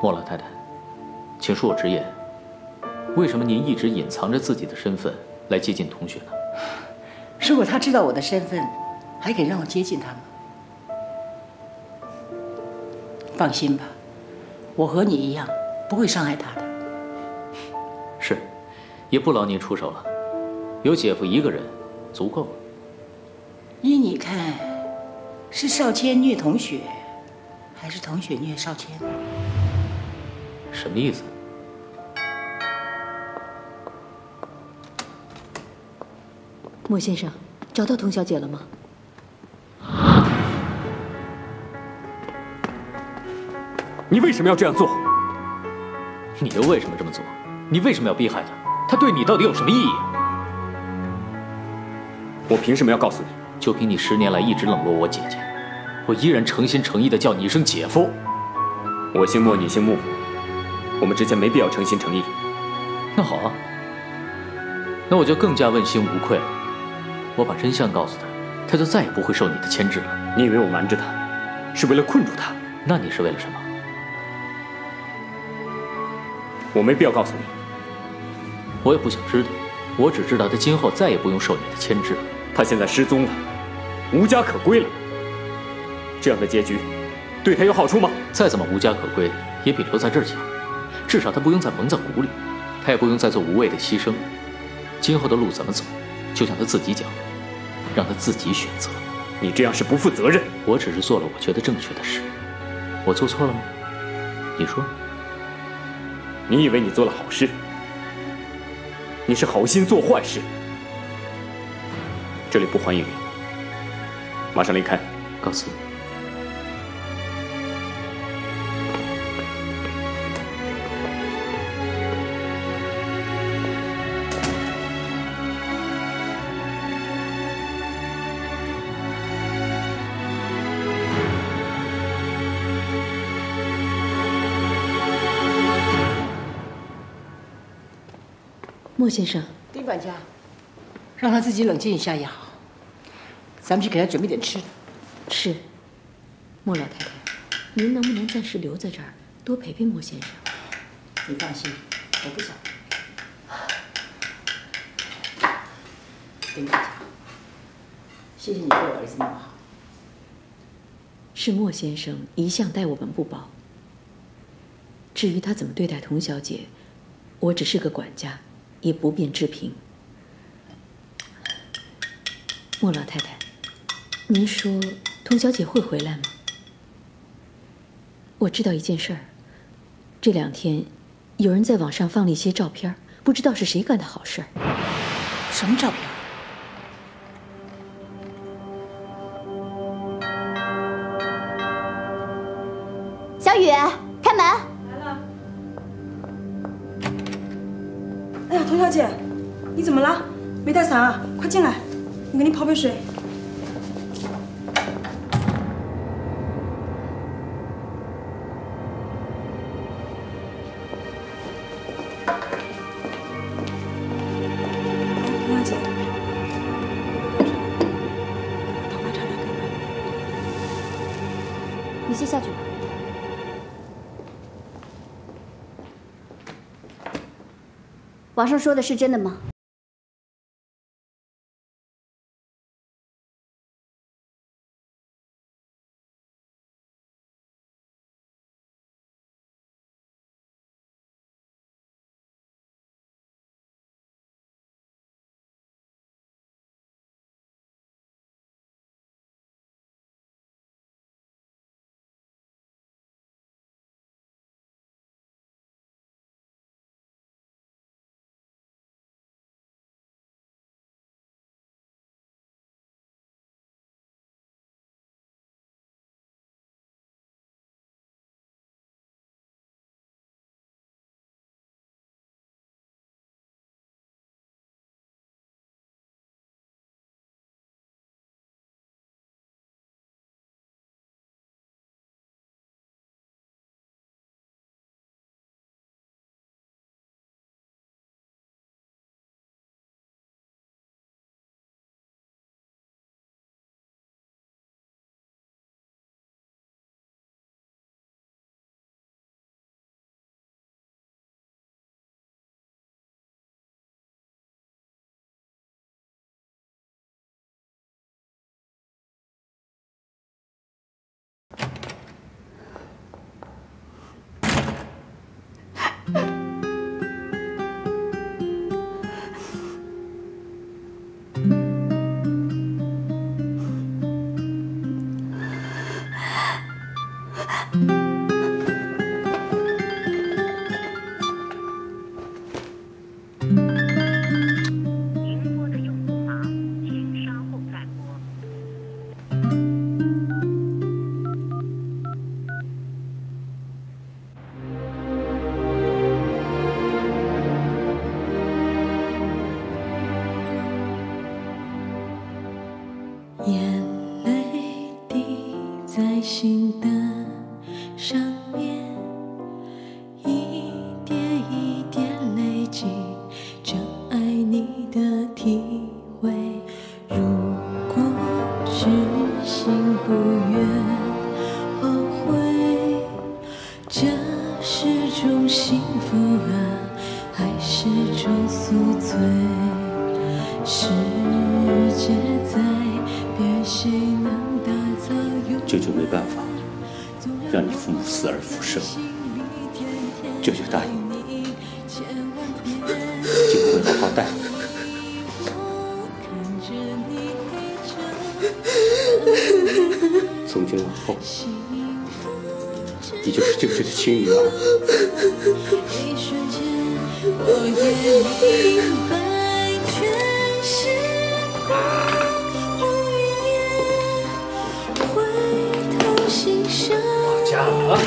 莫老太太，请恕我直言，为什么您一直隐藏着自己的身份来接近同学呢？如果他知道我的身份，还肯让我接近他吗？放心吧，我和你一样，不会伤害他的。是，也不劳您出手了，有姐夫一个人，足够了。依你看，是少谦虐同学，还是同学虐少谦？什么意思？莫先生，找到童小姐了吗？你为什么要这样做？你又为什么这么做？你为什么要逼害他？他对你到底有什么意义？我凭什么要告诉你？就凭你十年来一直冷落我姐姐，我依然诚心诚意的叫你一声姐夫。我姓莫，你姓穆，我们之间没必要诚心诚意。那好啊，那我就更加问心无愧了。我把真相告诉他，他就再也不会受你的牵制了。你以为我瞒着他，是为了困住他？那你是为了什么？我没必要告诉你。我也不想知道，我只知道他今后再也不用受你的牵制了。他现在失踪了，无家可归了。这样的结局，对他有好处吗？再怎么无家可归，也比留在这儿强。至少他不用再蒙在鼓里，他也不用再做无谓的牺牲。今后的路怎么走，就像他自己讲，让他自己选择。你这样是不负责任。我只是做了我觉得正确的事，我做错了吗？你说。你以为你做了好事？你是好心做坏事。这里不欢迎你，马上离开。告辞。莫先生，丁管家，让他自己冷静一下也好。咱们去给他准备点吃的。是。莫老太太，您能不能暂时留在这儿，多陪陪莫先生？你放心，我不想。丁管家，谢谢你对我儿子那么好。是莫先生一向待我们不薄。至于他怎么对待童小姐，我只是个管家。也不便置评。莫老太太，您说童小姐会回来吗？我知道一件事儿，这两天有人在网上放了一些照片，不知道是谁干的好事儿。什么照片？你先下去吧。网上说的是真的吗？痴心不愿后悔，这是种幸福啊，还是种宿醉？世界在变，谁能打？这就没办法让你父母死而复生。舅舅答应，千万别，机会好好。从今往后，你就是舅舅的亲女儿。一瞬间，我也明白，全是光，无言回头心伤。家了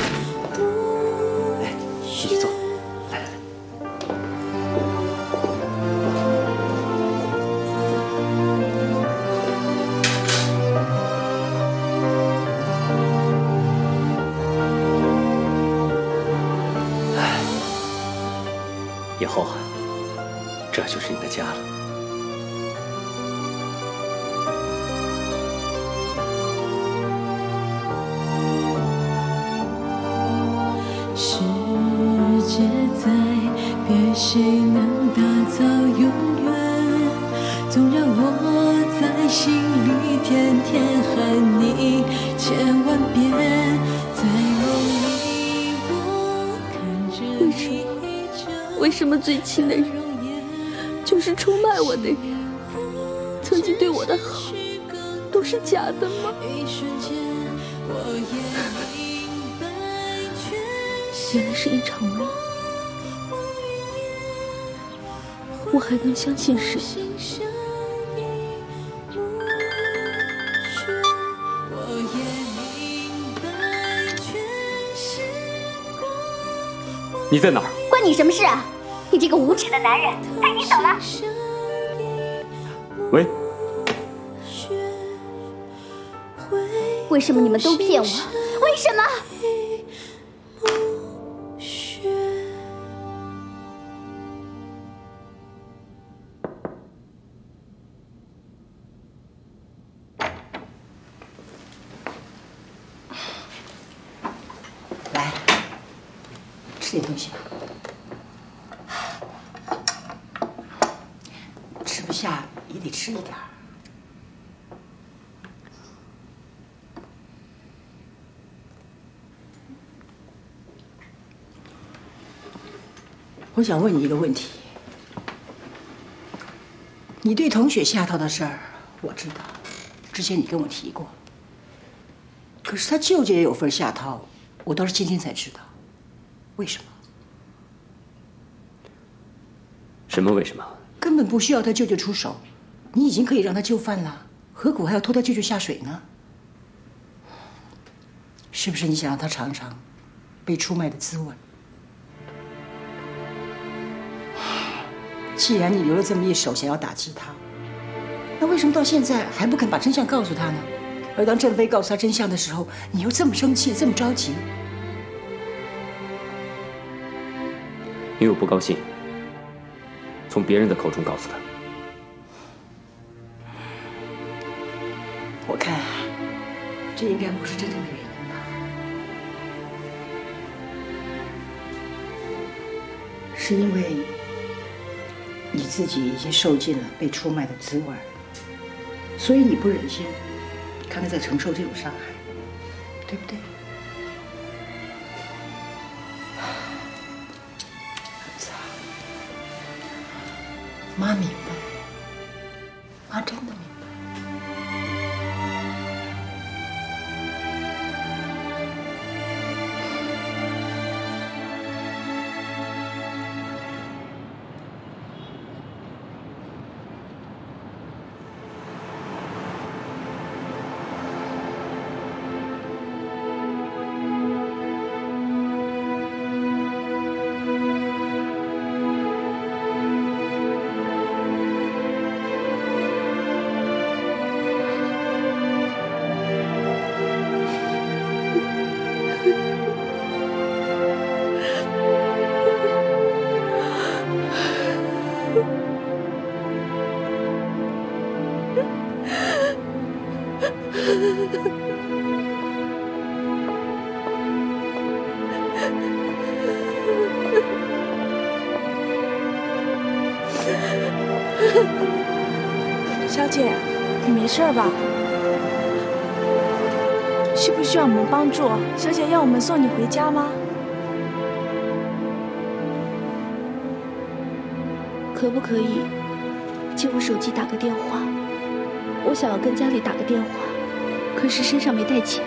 心里天天喊你千万遍，在梦里我看着为什么？为什么最亲的人就是出卖我的人？曾经对我的好都是假的吗？一瞬间，我也明白，全是原来是一场梦，我还能相信谁？你在哪儿？关你什么事啊？你这个无耻的男人！他已经走了。喂，为什么你们都骗我？为什么？吃点东西吧。吃不下也得吃一点儿。我想问你一个问题：你对同学下套的事儿，我知道，之前你跟我提过。可是他舅舅也有份下套，我倒是今天才知道，为什么？什么？为什么？根本不需要他舅舅出手，你已经可以让他就范了，何苦还要拖他舅舅下水呢？是不是你想让他尝尝被出卖的滋味？既然你留了这么一手，想要打击他，那为什么到现在还不肯把真相告诉他呢？而当郑飞告诉他真相的时候，你又这么生气，这么着急？因为我不高兴，从别人的口中告诉他。我看，这应该不是真正的原因吧？是因为你自己已经受尽了被出卖的滋味，所以你不忍心看他在承受这种伤害，对不对？妈没事吧？需不需要我们帮助？小姐要我们送你回家吗？可不可以借我手机打个电话？我想要跟家里打个电话，可是身上没带钱。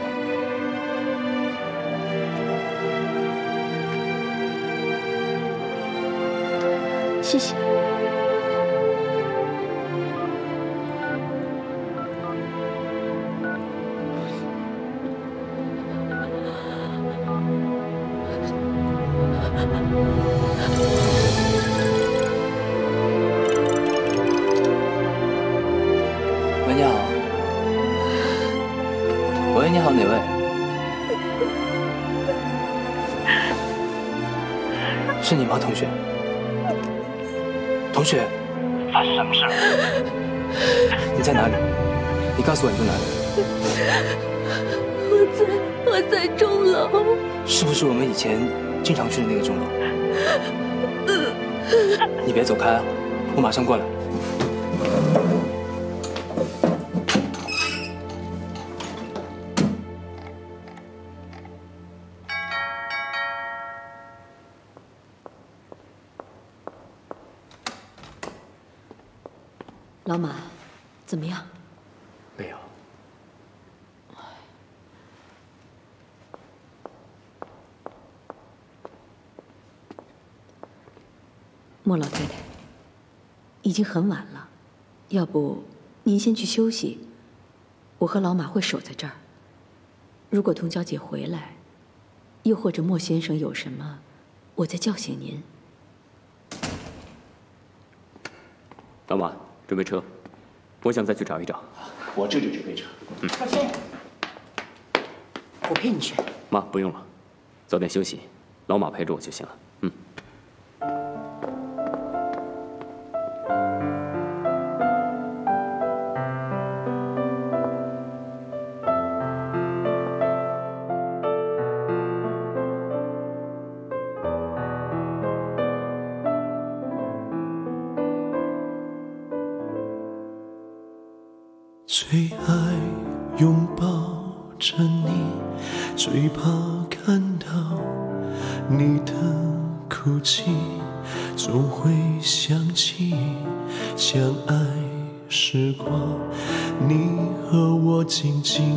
同学，发生什么事了？你在哪里？你告诉我你在哪里？我在我在钟楼。是不是我们以前经常去的那个钟楼？你别走开啊，我马上过来。经很晚了，要不您先去休息，我和老马会守在这儿。如果童小姐回来，又或者莫先生有什么，我再叫醒您。老马，准备车，我想再去找一找。我这就准备车。嗯，放心，我陪你去。妈，不用了，早点休息，老马陪着我就行了。最爱拥抱着你，最怕看到你的哭泣，总会想起相爱时光，你和我紧紧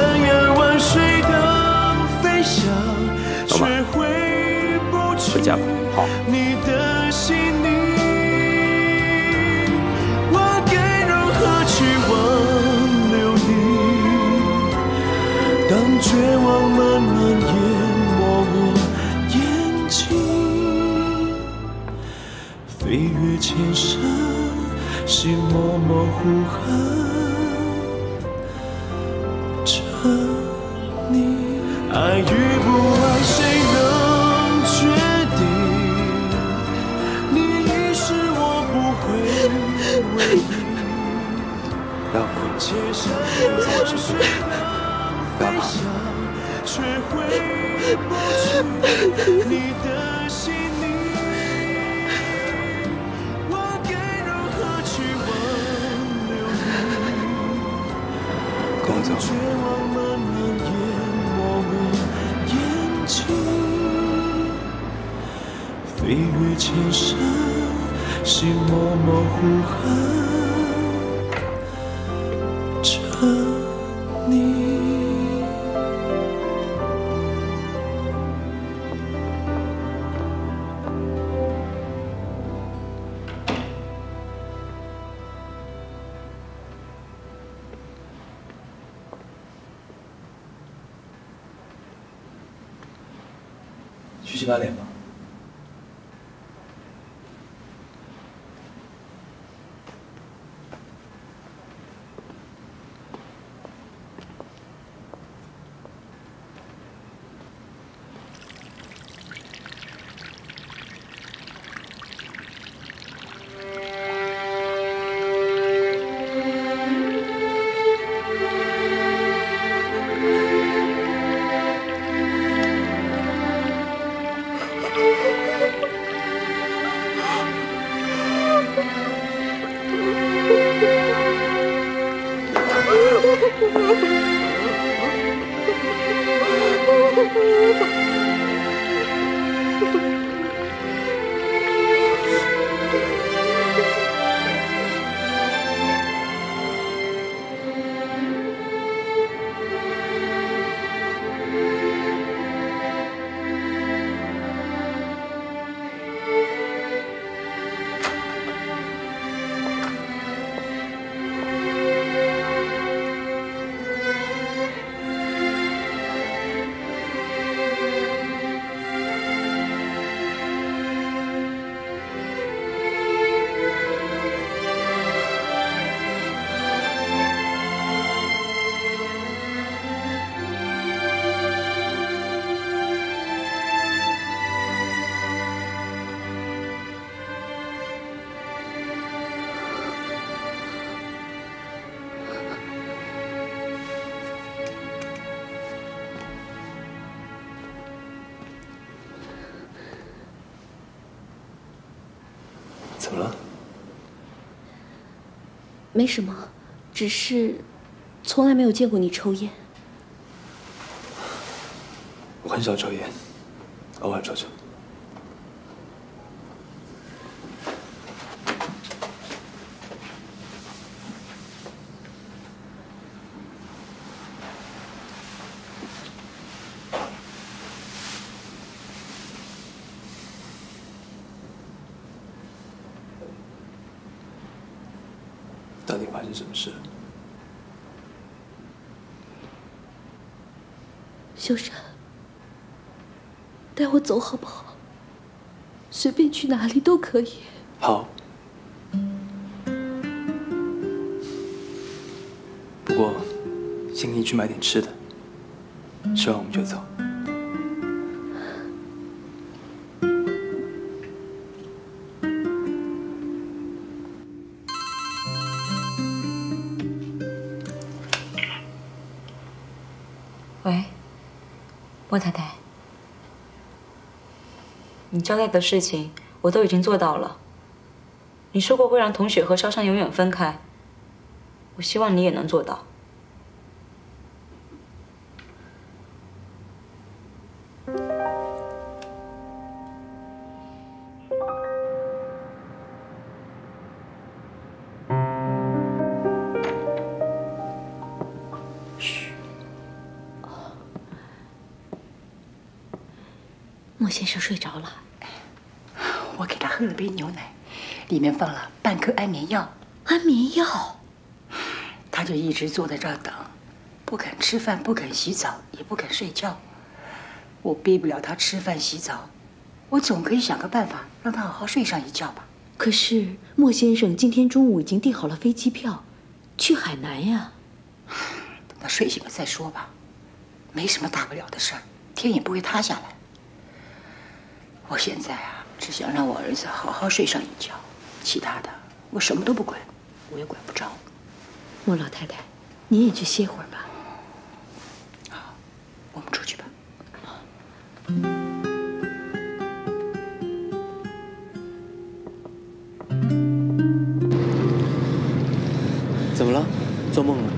千山万水的飞翔，却回不去。回家吧。好。你的心里，我该如何去挽留你？当绝望慢慢淹没我眼睛，飞越千山，心模模糊糊没什么，只是从来没有见过你抽烟。我很少抽烟，偶尔抽抽。到底发生什么事了？秀山，带我走好不好？随便去哪里都可以。好。不过，先给你去买点吃的，吃完我们就走。交代的事情我都已经做到了。你说过会让童雪和烧山永远分开，我希望你也能做到。莫先生睡着了，我给他喝了杯牛奶，里面放了半颗安眠药。安眠药，他就一直坐在这儿等，不肯吃饭，不肯洗澡，也不肯睡觉。我逼不了他吃饭洗澡，我总可以想个办法让他好好睡上一觉吧。可是莫先生今天中午已经订好了飞机票，去海南呀。等他睡醒了再说吧，没什么大不了的事儿，天也不会塌下来。我现在啊，只想让我儿子好好睡上一觉，其他的我什么都不管，我也管不着。莫老太太，你也去歇会儿吧。好，我们出去吧。怎么了？做梦了？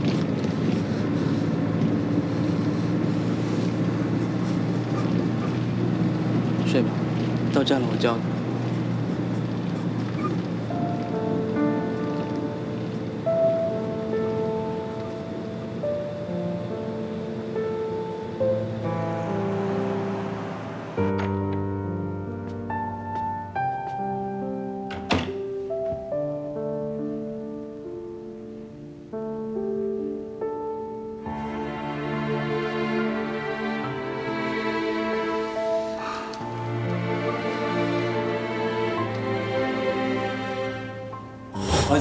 睡吧，到站了我叫你。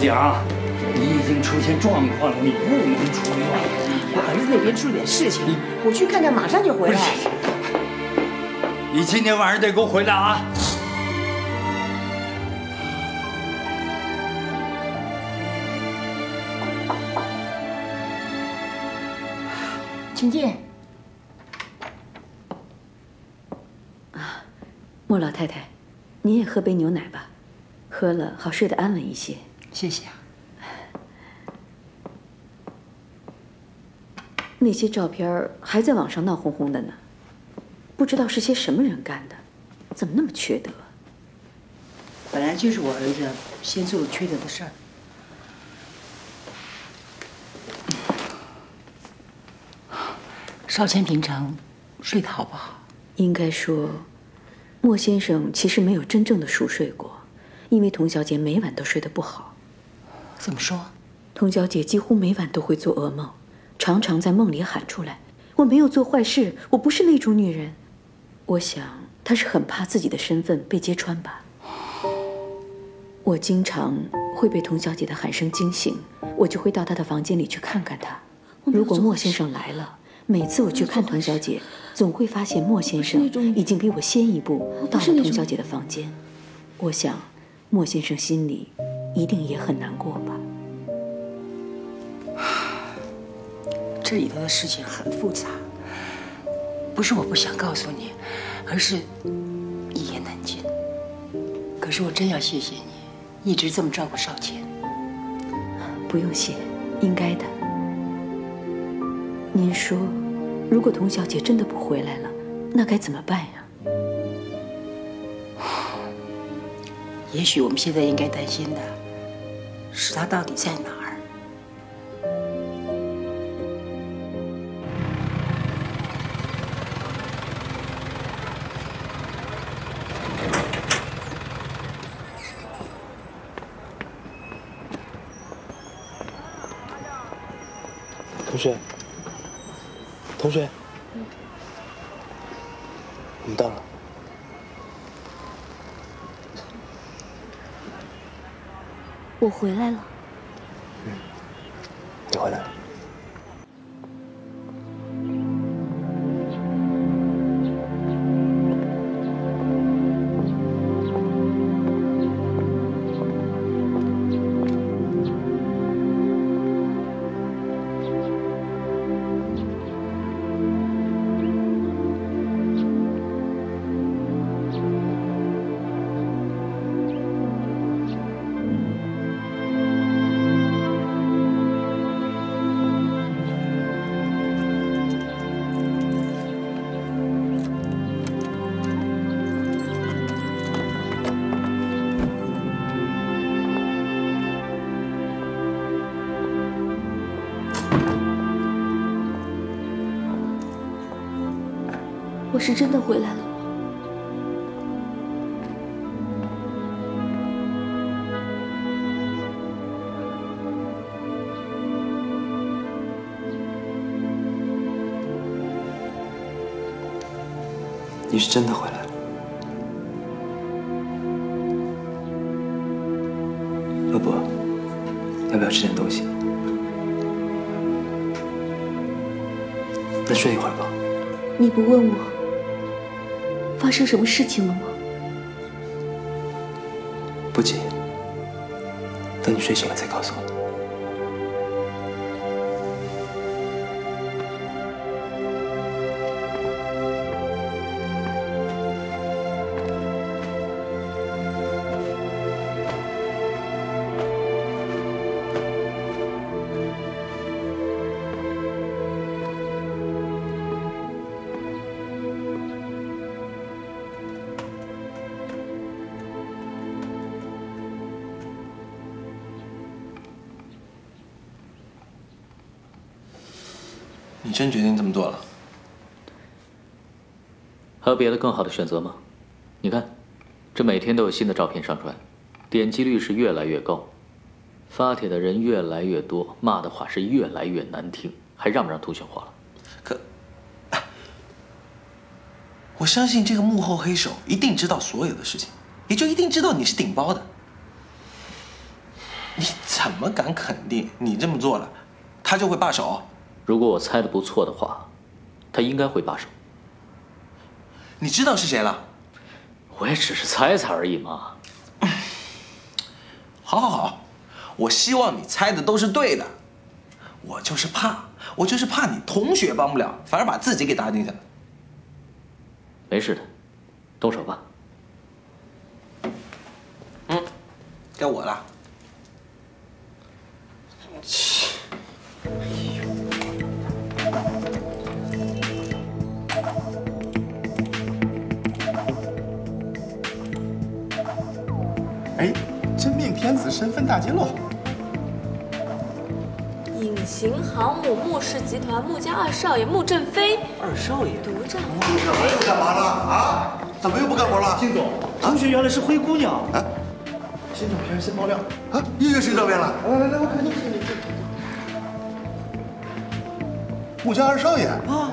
老蒋，你已经出现状况了，你不能出院。我儿子那边出了点事情，我去看看，马上就回来。你今天晚上得给我回来啊！请进。莫老太太，你也喝杯牛奶吧，喝了好睡得安稳一些。谢谢啊。那些照片还在网上闹哄哄的呢，不知道是些什么人干的，怎么那么缺德？本来就是我儿子先做了缺德的事儿。少谦平常睡得好不好？应该说，莫先生其实没有真正的熟睡过，因为童小姐每晚都睡得不好。怎么说？童小姐几乎每晚都会做噩梦，常常在梦里喊出来：“我没有做坏事，我不是那种女人。”我想她是很怕自己的身份被揭穿吧。我经常会被童小姐的喊声惊醒，我就会到她的房间里去看看她。如果莫先生来了，每次我去看童小姐，总会发现莫先生已经比我先一步到了童小姐的房间。我想，莫先生心里一定也很难过吧。这里头的事情很复杂，不是我不想告诉你，而是一言难尽。可是我真要谢谢你，一直这么照顾少谦。不用谢，应该的。您说，如果童小姐真的不回来了，那该怎么办呀？也许我们现在应该担心的是他到底在哪我回来了。是真的回来了吗？你是真的回来了。乐博，要不要吃点东西？那睡一会儿吧。你不问我发生什么事情了吗？不急，等你睡醒了再告诉我。你真决定这么做了？还有别的更好的选择吗？你看，这每天都有新的照片上传，点击率是越来越高，发帖的人越来越多，骂的话是越来越难听，还让不让同学活了？可，我相信这个幕后黑手一定知道所有的事情，也就一定知道你是顶包的。你怎么敢肯定你这么做了，他就会罢手？如果我猜的不错的话，他应该会罢手。你知道是谁了？我也只是猜猜而已嘛。好，好，好，我希望你猜的都是对的。我就是怕，我就是怕你同学帮不了，反而把自己给搭进去了。没事的，动手吧。嗯，该我了。哎，真命天子身份大揭露！隐形航母穆氏集团穆家二少爷穆振飞，二少爷独占。又干嘛了啊？怎么又不干活了？金总，同学原来是灰姑娘。啊，新照片，新爆料。啊，又有新照片了。来来来，我看看。穆家二少爷啊，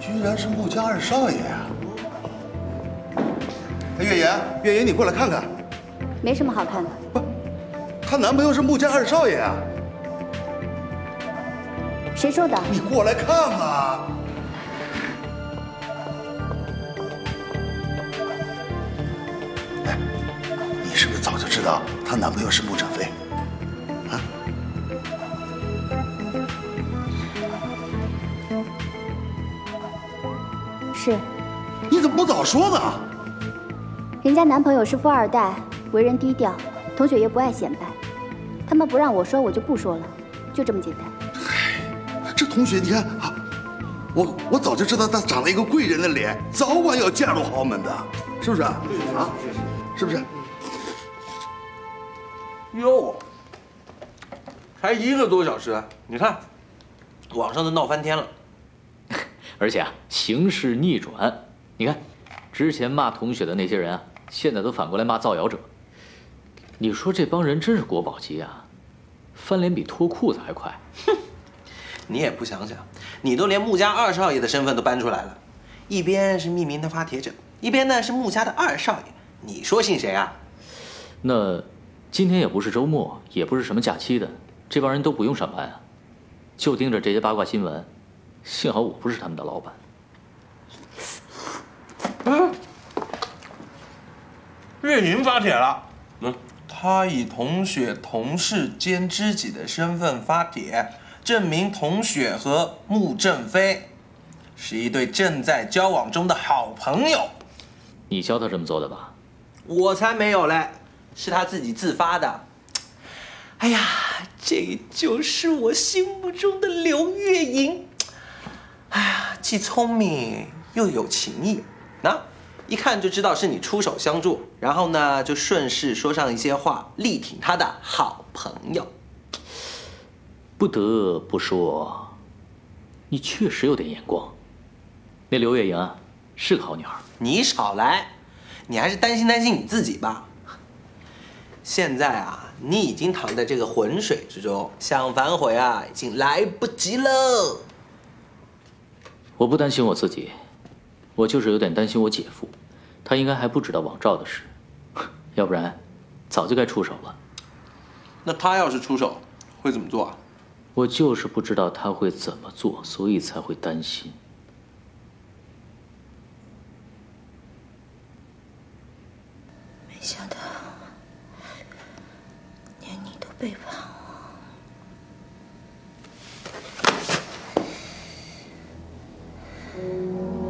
居然是穆家二少爷月言，月言，你过来看看。没什么好看的。不她男朋友是穆家二少爷啊！谁说的？你过来看嘛！哎，你是不是早就知道她男朋友是穆振飞？啊？是。你怎么不早说呢？人家男朋友是富二代，为人低调，同学也不爱显摆。他们不让我说，我就不说了，就这么简单。这同学，你看啊，我我早就知道他长了一个贵人的脸，早晚要嫁入豪门的，是不是啊？啊，是不是？哟，才一个多小时，你看，网上都闹翻天了。而且啊，形势逆转，你看，之前骂同学的那些人啊，现在都反过来骂造谣者。你说这帮人真是国宝级啊，翻脸比脱裤子还快。哼，你也不想想，你都连穆家二少爷的身份都搬出来了，一边是匿名的发帖者，一边呢是穆家的二少爷，你说信谁啊？那今天也不是周末，也不是什么假期的，这帮人都不用上班啊，就盯着这些八卦新闻。幸好我不是他们的老板。嗯，月宁发帖了。嗯，他以同学、同事兼知己的身份发帖，证明同学和穆正飞是一对正在交往中的好朋友。你教他这么做的吧？我才没有嘞，是他自己自发的。哎呀，这就是我心目中的刘月莹。哎呀，既聪明又有情义，那一看就知道是你出手相助，然后呢就顺势说上一些话，力挺他的好朋友。不得不说，你确实有点眼光。那刘月莹啊，是个好女孩。你少来，你还是担心担心你自己吧。现在啊，你已经躺在这个浑水之中，想反悔啊，已经来不及了。我不担心我自己，我就是有点担心我姐夫，他应该还不知道网照的事，要不然早就该出手了。那他要是出手，会怎么做啊？我就是不知道他会怎么做，所以才会担心。没想到，连你都背叛。你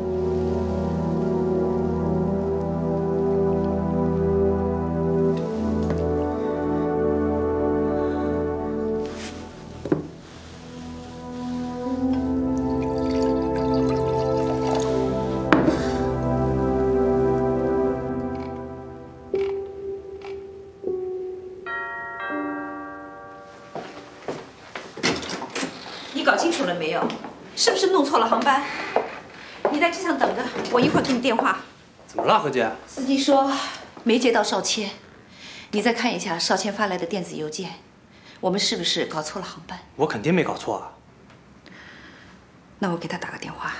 何姐？司机说没接到少谦，你再看一下少谦发来的电子邮件，我们是不是搞错了航班？我肯定没搞错啊。那我给他打个电话。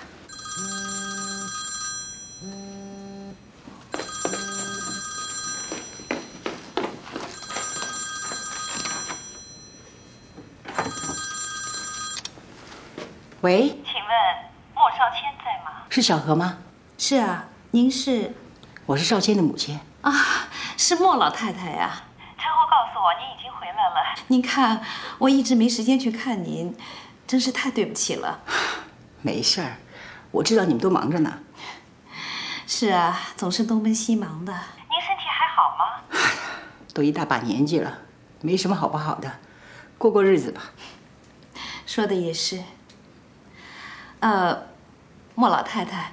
喂，请问莫少谦在吗？是小何吗？是啊，您是？我是少谦的母亲。啊，是莫老太太呀。车祸告诉我您已经回来了。您看，我一直没时间去看您，真是太对不起了。没事儿，我知道你们都忙着呢。是啊，总是东奔西忙的。您身体还好吗？哎呀，都一大把年纪了，没什么好不好的，过过日子吧。说的也是。呃，莫老太太，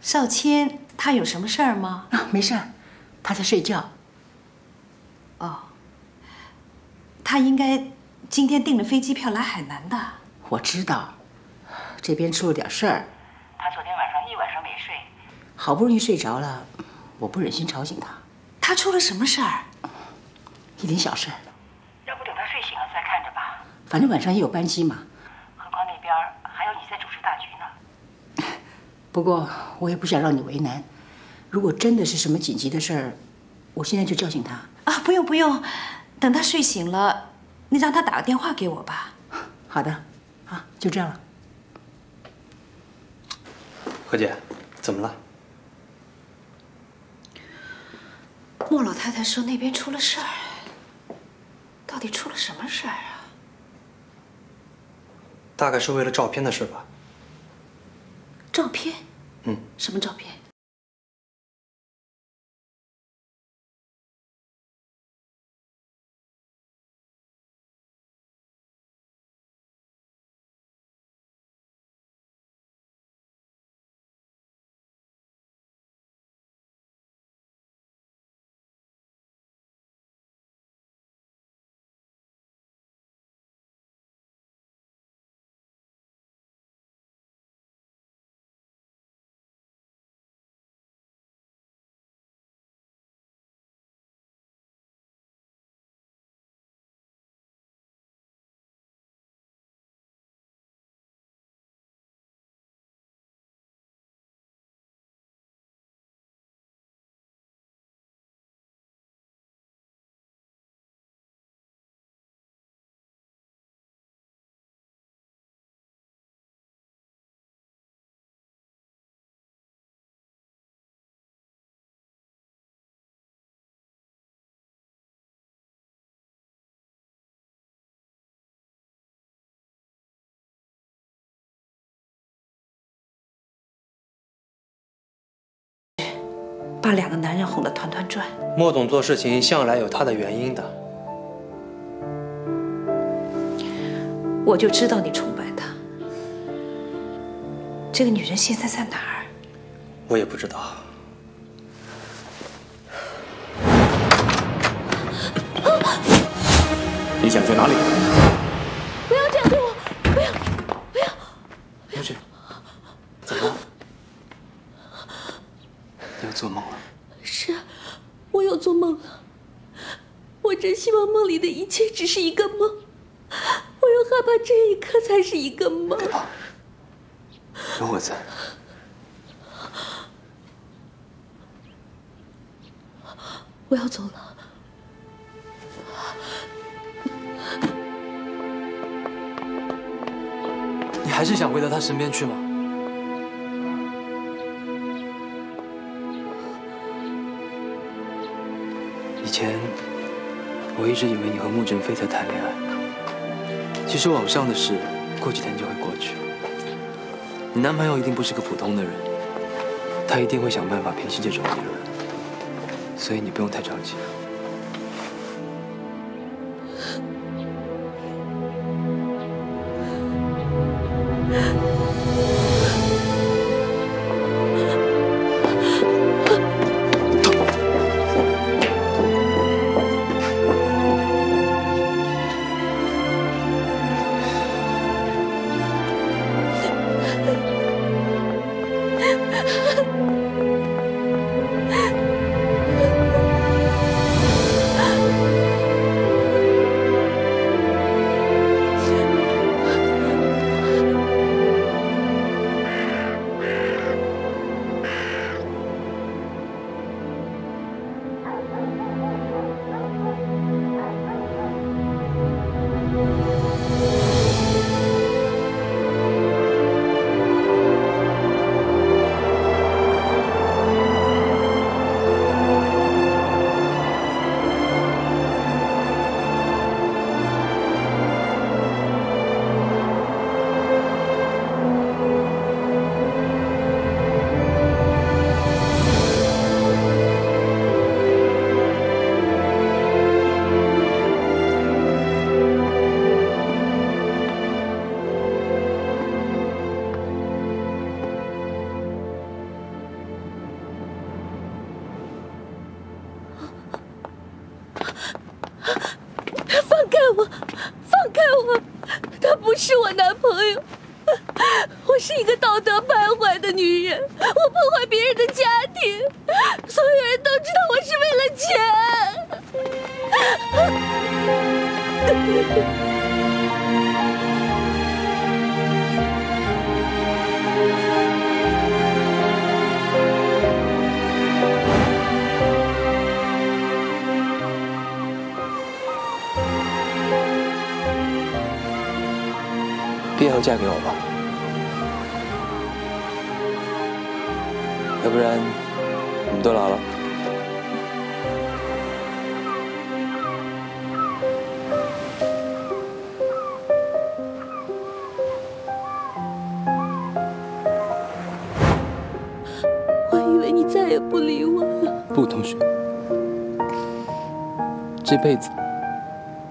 少谦他有什么事儿吗？啊，没事儿，他在睡觉。哦，他应该今天订了飞机票来海南的。我知道，这边出了点事儿。他昨天晚上一晚上没睡，好不容易睡着了，我不忍心吵醒他。他出了什么事儿？一点小事。要不等他睡醒了再看着吧。反正晚上也有班机嘛。何况那边还有你在主持大局呢。不过我也不想让你为难，如果真的是什么紧急的事儿，我现在就叫醒他。啊，不用不用，等他睡醒了，你让他打个电话给我吧。好的，啊，就这样了。何姐，怎么了？莫老太太说那边出了事儿，到底出了什么事儿啊？大概是为了照片的事吧。照片？什么照片？把两个男人哄得团团转。莫总做事情向来有他的原因的。我就知道你崇拜他。这个女人现在在哪儿？我也不知道。你想去哪里？不要这样对我！不要！不要！同学，怎么了？你又做梦了？是啊，我又做梦了。我真希望梦里的一切只是一个梦，我又害怕这一刻才是一个梦。别怕，有我在。我要走了。你还是想回到他身边去吗？我一直以为你和穆振飞在谈恋爱，其实网上的事过几天就会过去。你男朋友一定不是个普通的人，他一定会想办法平息这种舆论，所以你不用太着急。一辈子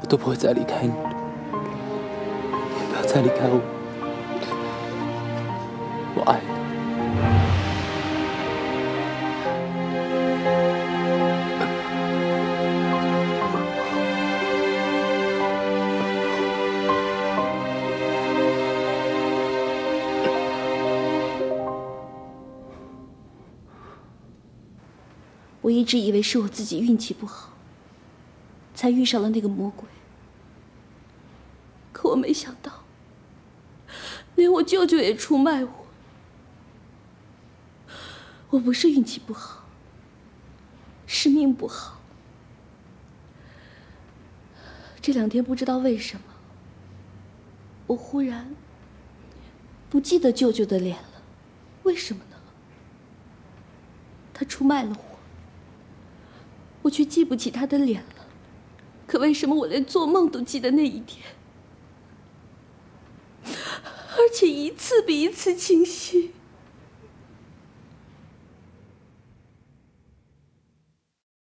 我都不会再离开你了。你不要再离开我，我爱你。我一直以为是我自己运气不好，才遇上了那个魔鬼。可我没想到，连我舅舅也出卖我。我不是运气不好，是命不好。这两天不知道为什么，我忽然不记得舅舅的脸了，为什么呢？他出卖了我，我却记不起他的脸了。可为什么我连做梦都记得那一天？而且一次比一次清晰。